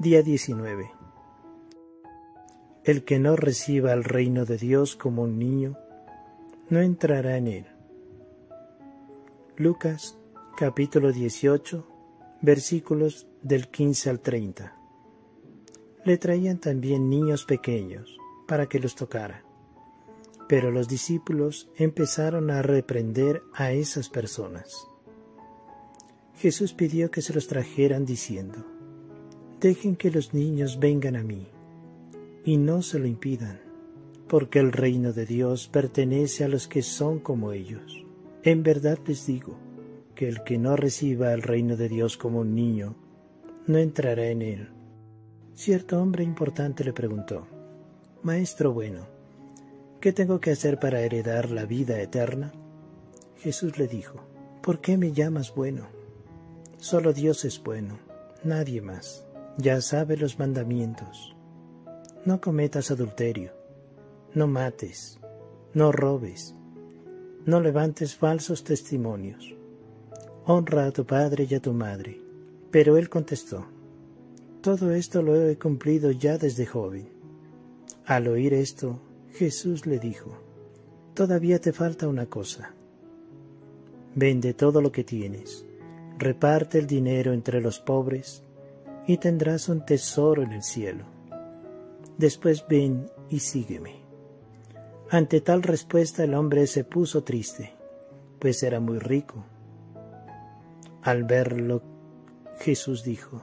Día 19. El que no reciba el reino de Dios como un niño, no entrará en él. Lucas capítulo 18 versículos del 15 al 30. Le traían también niños pequeños para que los tocara. Pero los discípulos empezaron a reprender a esas personas. Jesús pidió que se los trajeran diciendo, Dejen que los niños vengan a mí, y no se lo impidan, porque el reino de Dios pertenece a los que son como ellos. En verdad les digo, que el que no reciba el reino de Dios como un niño, no entrará en él. Cierto hombre importante le preguntó, Maestro bueno, ¿qué tengo que hacer para heredar la vida eterna? Jesús le dijo, ¿por qué me llamas bueno? Solo Dios es bueno, nadie más ya sabe los mandamientos. No cometas adulterio, no mates, no robes, no levantes falsos testimonios. Honra a tu padre y a tu madre. Pero él contestó, todo esto lo he cumplido ya desde joven. Al oír esto, Jesús le dijo, todavía te falta una cosa. Vende todo lo que tienes, reparte el dinero entre los pobres, y tendrás un tesoro en el cielo. Después ven y sígueme. Ante tal respuesta el hombre se puso triste, pues era muy rico. Al verlo, Jesús dijo,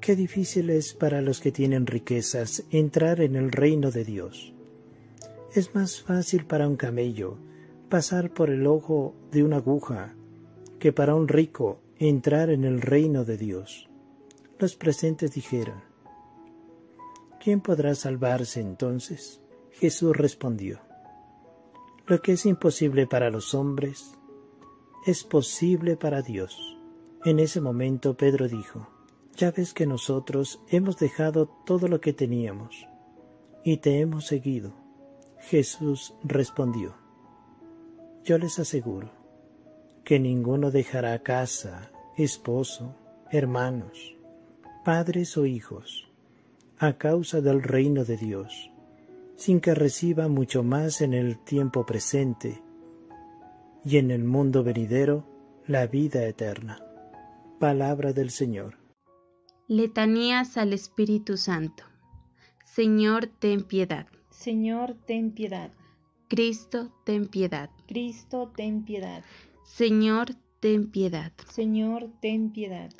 Qué difícil es para los que tienen riquezas entrar en el reino de Dios. Es más fácil para un camello pasar por el ojo de una aguja que para un rico entrar en el reino de Dios. Los presentes dijeron, ¿quién podrá salvarse entonces? Jesús respondió, lo que es imposible para los hombres es posible para Dios. En ese momento Pedro dijo, ya ves que nosotros hemos dejado todo lo que teníamos y te hemos seguido. Jesús respondió, yo les aseguro que ninguno dejará casa, esposo, hermanos, padres o hijos, a causa del reino de Dios, sin que reciba mucho más en el tiempo presente y en el mundo venidero la vida eterna. Palabra del Señor. Letanías al Espíritu Santo. Señor, ten piedad. Señor, ten piedad. Cristo, ten piedad. Cristo, ten piedad. Señor, ten piedad. Señor, ten piedad.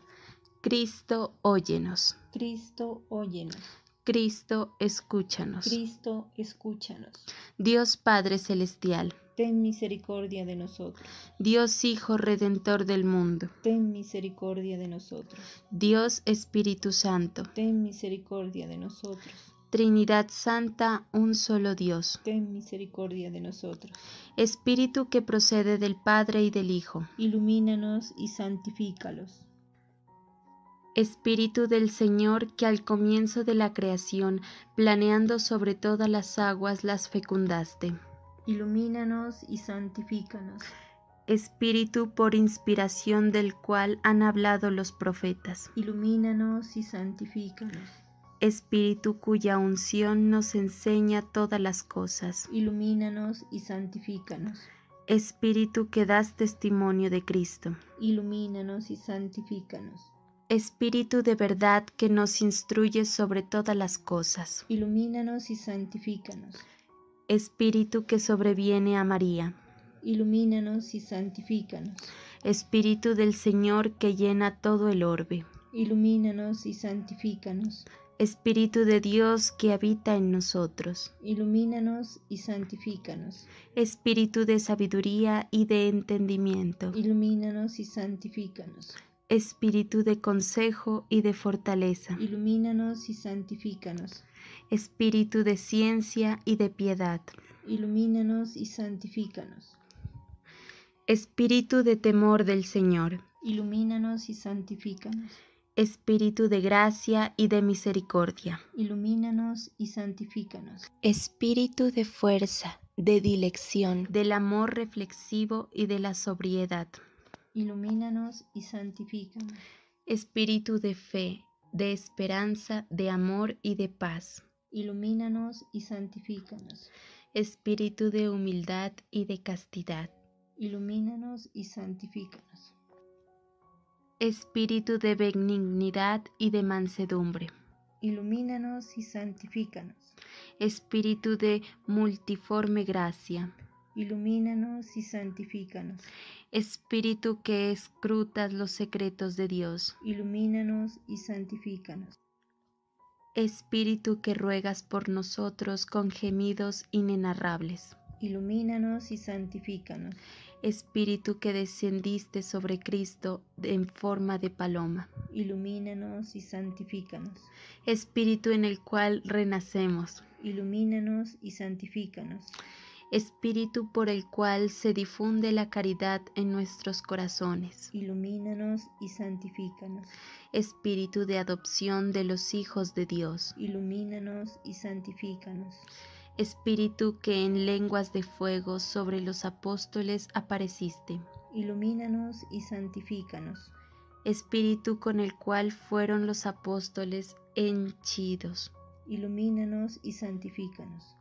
Cristo, óyenos. Cristo, óyenos. Cristo, escúchanos. Cristo, escúchanos. Dios Padre Celestial. Ten misericordia de nosotros. Dios Hijo Redentor del mundo. Ten misericordia de nosotros. Dios Espíritu Santo. Ten misericordia de nosotros. Trinidad Santa, un solo Dios. Ten misericordia de nosotros. Espíritu que procede del Padre y del Hijo. Ilumínanos y santifícalos. Espíritu del Señor que al comienzo de la creación, planeando sobre todas las aguas, las fecundaste. Ilumínanos y santifícanos. Espíritu por inspiración del cual han hablado los profetas. Ilumínanos y santifícanos. Espíritu cuya unción nos enseña todas las cosas. Ilumínanos y santifícanos. Espíritu que das testimonio de Cristo. Ilumínanos y santifícanos. Espíritu de verdad que nos instruye sobre todas las cosas. Ilumínanos y santifícanos. Espíritu que sobreviene a María. Ilumínanos y santifícanos. Espíritu del Señor que llena todo el orbe. Ilumínanos y santifícanos. Espíritu de Dios que habita en nosotros. Ilumínanos y santifícanos. Espíritu de sabiduría y de entendimiento. Ilumínanos y santifícanos. Espíritu de consejo y de fortaleza. Ilumínanos y santifícanos. Espíritu de ciencia y de piedad. Ilumínanos y santifícanos. Espíritu de temor del Señor. Ilumínanos y santifícanos. Espíritu de gracia y de misericordia. Ilumínanos y santifícanos. Espíritu de fuerza, de dilección, del amor reflexivo y de la sobriedad. Ilumínanos y santifícanos. Espíritu de fe, de esperanza, de amor y de paz. Ilumínanos y santifícanos. Espíritu de humildad y de castidad. Ilumínanos y santifícanos. Espíritu de benignidad y de mansedumbre. Ilumínanos y santifícanos. Espíritu de multiforme gracia. Ilumínanos y santifícanos. Espíritu que escrutas los secretos de Dios. Ilumínanos y santifícanos. Espíritu que ruegas por nosotros con gemidos inenarrables. Ilumínanos y santifícanos. Espíritu que descendiste sobre Cristo en forma de paloma. Ilumínanos y santifícanos. Espíritu en el cual renacemos. Ilumínanos y santifícanos. Espíritu por el cual se difunde la caridad en nuestros corazones. Ilumínanos y santifícanos. Espíritu de adopción de los hijos de Dios. Ilumínanos y santifícanos. Espíritu que en lenguas de fuego sobre los apóstoles apareciste. Ilumínanos y santifícanos. Espíritu con el cual fueron los apóstoles henchidos. Ilumínanos y santifícanos.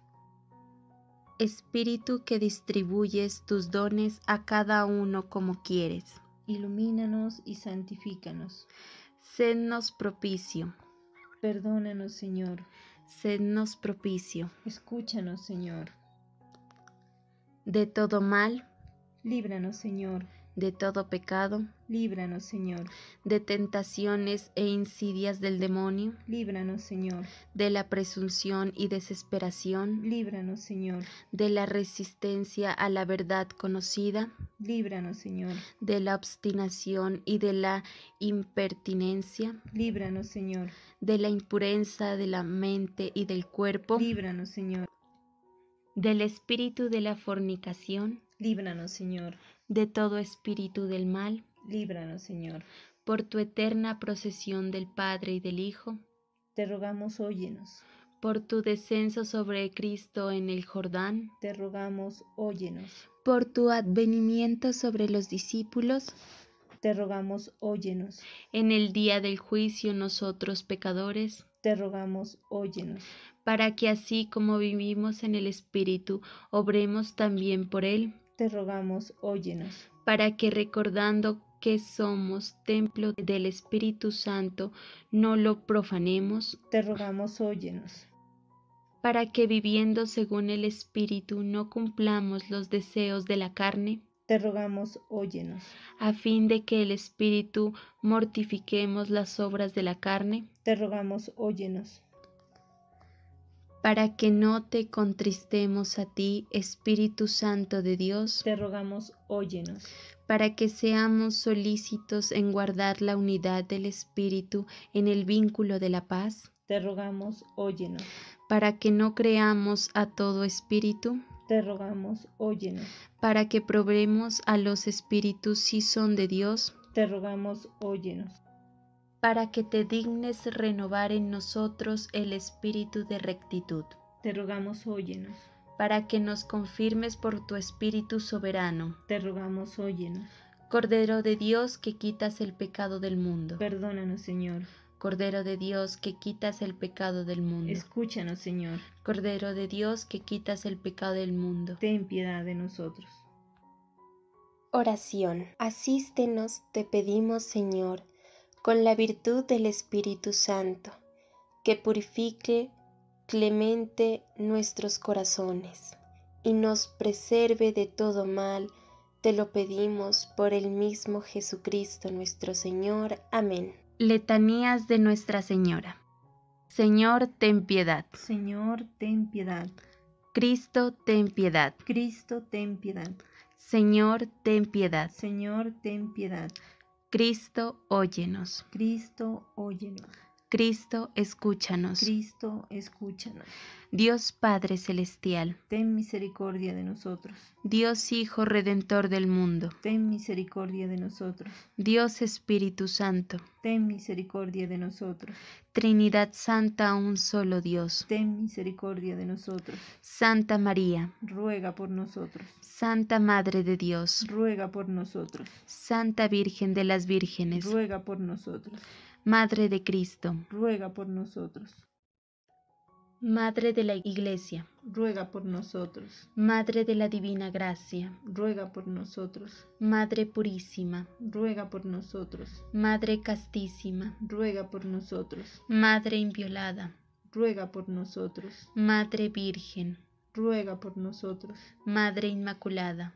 Espíritu que distribuyes tus dones a cada uno como quieres. Ilumínanos y santifícanos. Sednos propicio. Perdónanos, Señor. Sednos propicio. Escúchanos, Señor. De todo mal, Líbranos, Señor. de todo pecado, Líbranos, Señor. de tentaciones e insidias del demonio, Líbranos, Señor. de la presunción y desesperación, Líbranos, Señor. de la resistencia a la verdad conocida, Líbranos, Señor. de la obstinación y de la impertinencia, Líbranos, Señor. de la impureza de la mente y del cuerpo, Líbranos, Señor. del espíritu de la fornicación, Líbranos, Señor. de todo espíritu del mal, Líbranos, Señor. por tu eterna procesión del Padre y del Hijo, Te rogamos, óyenos. por tu descenso sobre Cristo en el Jordán, Te rogamos, óyenos. por tu advenimiento sobre los discípulos, Te rogamos, óyenos. en el día del juicio nosotros pecadores, Te rogamos, óyenos. para que así como vivimos en el Espíritu, obremos también por Él, Te rogamos, óyenos. para que recordando que somos templo del Espíritu Santo, no lo profanemos, Te rogamos, óyenos. para que viviendo según el Espíritu no cumplamos los deseos de la carne, Te rogamos, óyenos. a fin de que el Espíritu mortifiquemos las obras de la carne, Te rogamos, óyenos. Para que no te contristemos a ti, Espíritu Santo de Dios, Te rogamos, óyenos. para que seamos solícitos en guardar la unidad del Espíritu en el vínculo de la paz, Te rogamos, óyenos. para que no creamos a todo espíritu, Te rogamos, óyenos. para que probemos a los espíritus si son de Dios, Te rogamos, óyenos. Para que te dignes renovar en nosotros el espíritu de rectitud, Te rogamos, óyenos. para que nos confirmes por tu espíritu soberano, Te rogamos, óyenos. Cordero de Dios que quitas el pecado del mundo, Perdónanos, Señor. Cordero de Dios que quitas el pecado del mundo, Escúchanos, Señor. Cordero de Dios que quitas el pecado del mundo. Ten piedad de nosotros. Oración. Asístenos, te pedimos, Señor, con la virtud del Espíritu Santo, que purifique clemente nuestros corazones y nos preserve de todo mal. Te lo pedimos por el mismo Jesucristo nuestro Señor. Amén. Letanías de Nuestra Señora. Señor, ten piedad. Señor, ten piedad. Cristo, ten piedad. Cristo, ten piedad. Señor, ten piedad. Señor, ten piedad. Cristo, óyenos. Cristo, óyenos. Cristo, escúchanos. Cristo, escúchanos. Dios Padre Celestial, Ten misericordia de nosotros. Dios Hijo Redentor del mundo, Ten misericordia de nosotros. Dios Espíritu Santo, Ten misericordia de nosotros. Trinidad Santa, un solo Dios. Ten misericordia de nosotros. Santa María, Ruega por nosotros. Santa Madre de Dios, Ruega por nosotros. Santa Virgen de las Vírgenes, Ruega por nosotros. Madre de Cristo, ruega por nosotros. Madre de la Iglesia, ruega por nosotros. Madre de la Divina Gracia, ruega por nosotros. Madre Purísima, ruega por nosotros. Madre Castísima, ruega por nosotros. Madre Inviolada, ruega por nosotros. Madre Virgen, ruega por nosotros. Madre Inmaculada,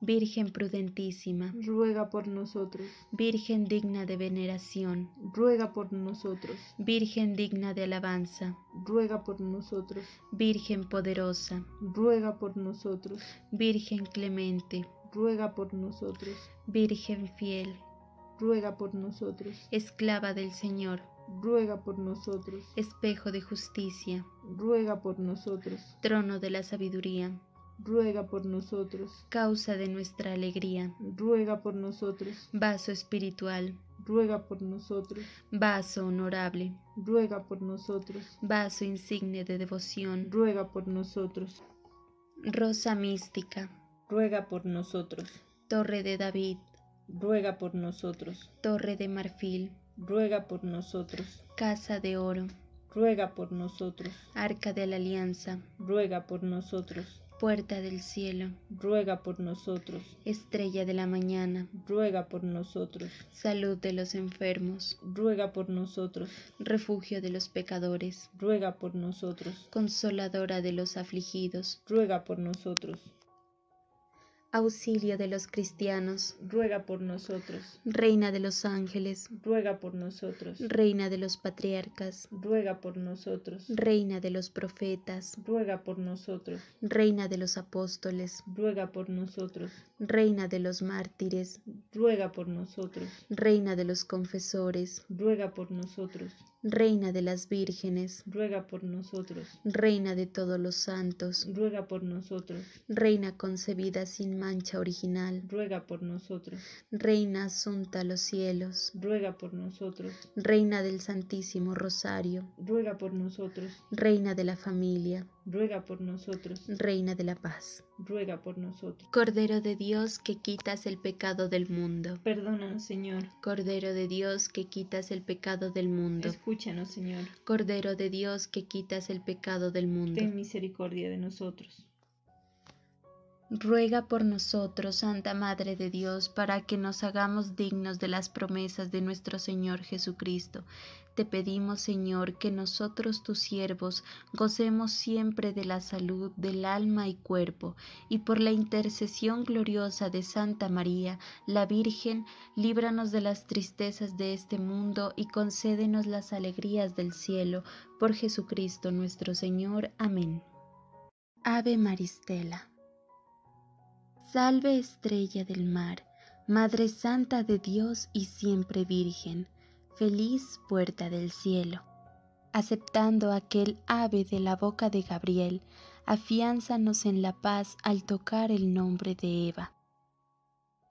Virgen prudentísima, ruega por nosotros. Virgen digna de veneración, ruega por nosotros. Virgen digna de alabanza, ruega por nosotros. Virgen poderosa, ruega por nosotros. Virgen clemente, ruega por nosotros. Virgen fiel, ruega por nosotros. Esclava del Señor, ruega por nosotros. Espejo de justicia, ruega por nosotros. Trono de la sabiduría, ruega por nosotros. Causa de nuestra alegría, ruega por nosotros. Vaso espiritual, ruega por nosotros. Vaso honorable, ruega por nosotros. Vaso insigne de devoción, ruega por nosotros. Rosa mística, ruega por nosotros. Torre de David, ruega por nosotros. Torre de marfil, ruega por nosotros. Casa de oro, ruega por nosotros. Arca de la Alianza, ruega por nosotros. Puerta del cielo, ruega por nosotros. Estrella de la mañana, ruega por nosotros. Salud de los enfermos, ruega por nosotros. Refugio de los pecadores, ruega por nosotros. Consoladora de los afligidos, ruega por nosotros. Auxilio de los cristianos, ruega por nosotros. Reina de los ángeles, ruega por nosotros. Reina de los patriarcas, ruega por nosotros. Reina de los profetas, ruega por nosotros. Reina de los apóstoles, ruega por nosotros. Reina de los mártires, ruega por nosotros. Reina de los confesores, ruega por nosotros. Reina de las vírgenes, ruega por nosotros. Reina de todos los santos, ruega por nosotros. Reina concebida sin mancha original, ruega por nosotros. Reina asunta a los cielos, ruega por nosotros. Reina del Santísimo Rosario, ruega por nosotros. Reina de la familia, ruega por nosotros. Reina de la paz, ruega por nosotros. Cordero de Dios que quitas el pecado del mundo, perdónanos, Señor. Cordero de Dios que quitas el pecado del mundo, escúchanos, Señor. Cordero de Dios que quitas el pecado del mundo, ten misericordia de nosotros. Ruega por nosotros, Santa Madre de Dios, para que nos hagamos dignos de las promesas de nuestro Señor Jesucristo. Te pedimos, Señor, que nosotros, tus siervos, gocemos siempre de la salud del alma y cuerpo, y por la intercesión gloriosa de Santa María, la Virgen, líbranos de las tristezas de este mundo y concédenos las alegrías del cielo. Por Jesucristo nuestro Señor. Amén. Ave Maristela. Salve estrella del mar, Madre Santa de Dios y siempre Virgen, feliz puerta del cielo. Aceptando aquel ave de la boca de Gabriel, afiánzanos en la paz al tocar el nombre de Eva.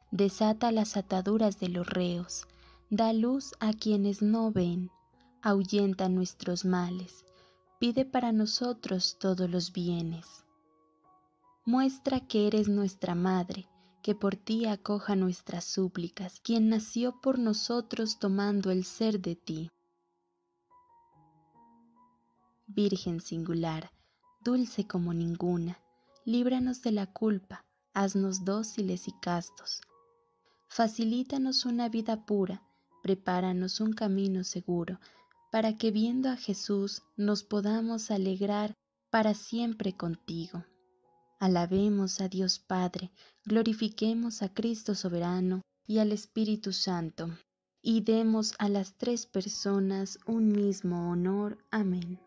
Desata las ataduras de los reos, da luz a quienes no ven, ahuyenta nuestros males, pide para nosotros todos los bienes muestra que eres nuestra Madre, que por ti acoja nuestras súplicas, quien nació por nosotros tomando el ser de ti. Virgen singular, dulce como ninguna, líbranos de la culpa, haznos dóciles y castos. Facilítanos una vida pura, prepáranos un camino seguro, para que viendo a Jesús nos podamos alegrar para siempre contigo. Alabemos a Dios Padre, glorifiquemos a Cristo soberano y al Espíritu Santo, y demos a las tres personas un mismo honor. Amén.